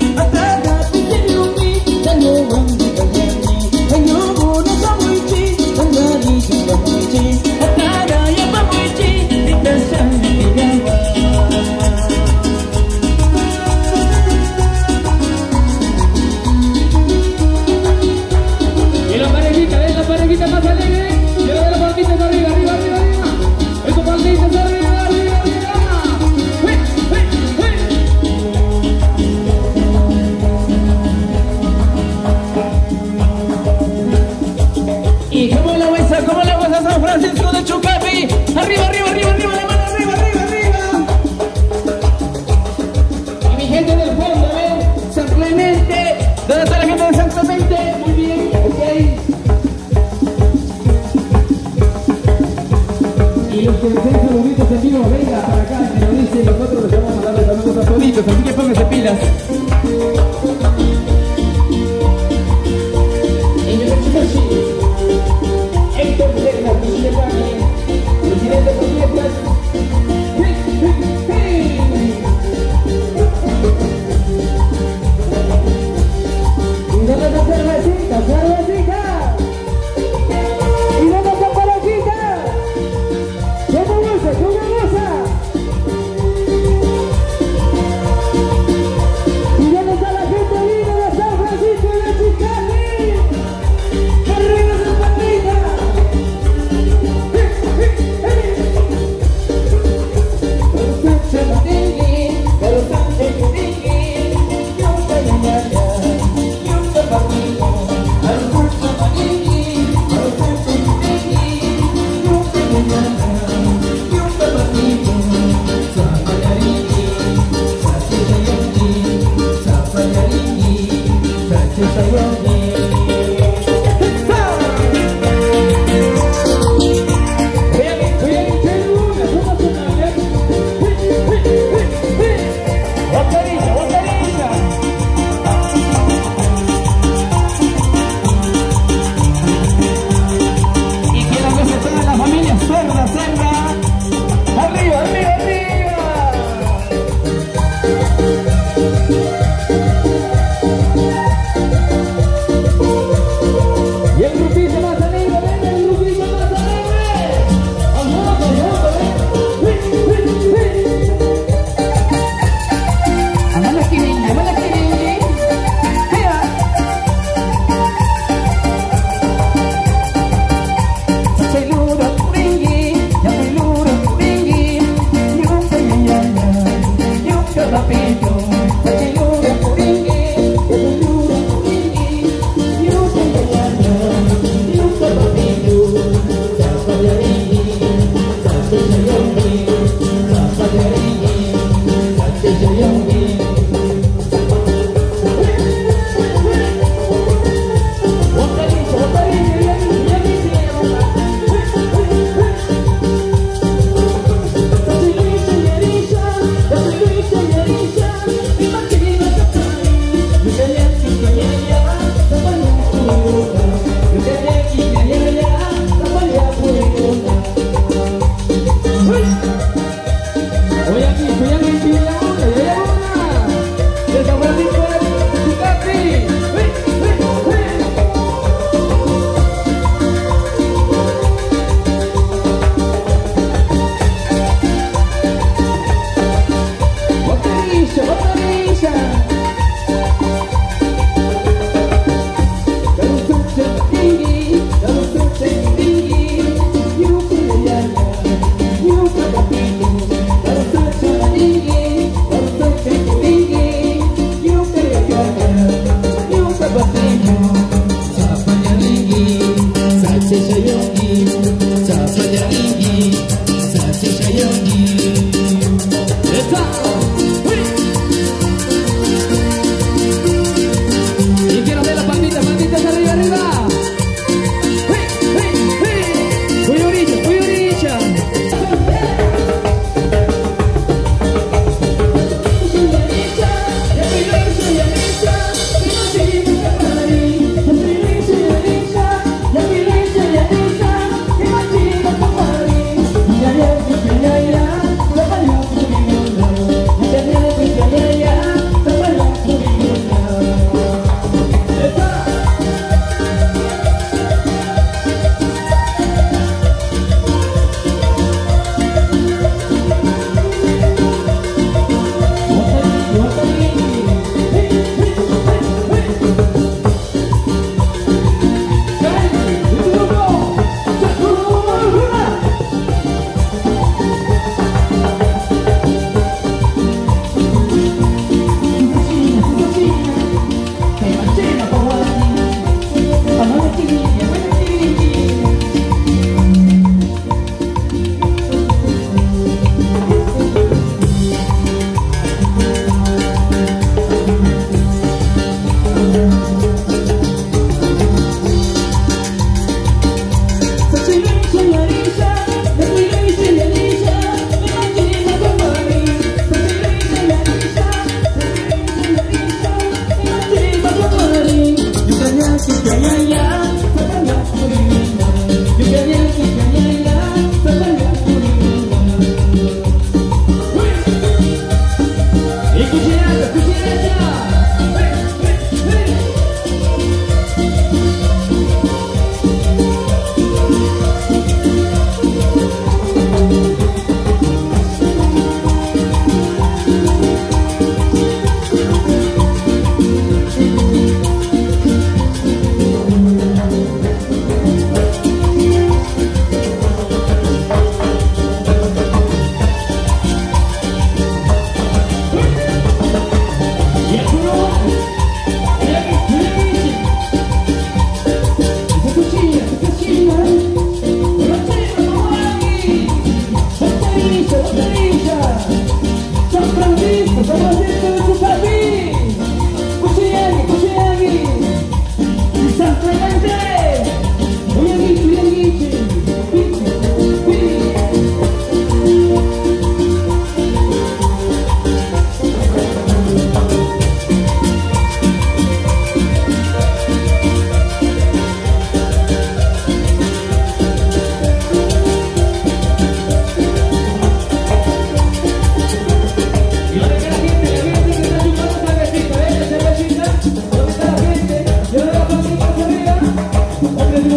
I arriba, arriba, arriba, arriba, la mano arriba, arriba, arriba. Y mi gente del pueblo, ¿eh? San Clemente. ¿Dónde está la gente de San Clemente? Muy bien, ok. Y los que desean saluditos en vivo, venga para acá, me lo dicen, nosotros les vamos a dar los saludos así que pónganse pilas. Just a world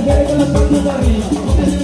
mujeres con las patas de arriba.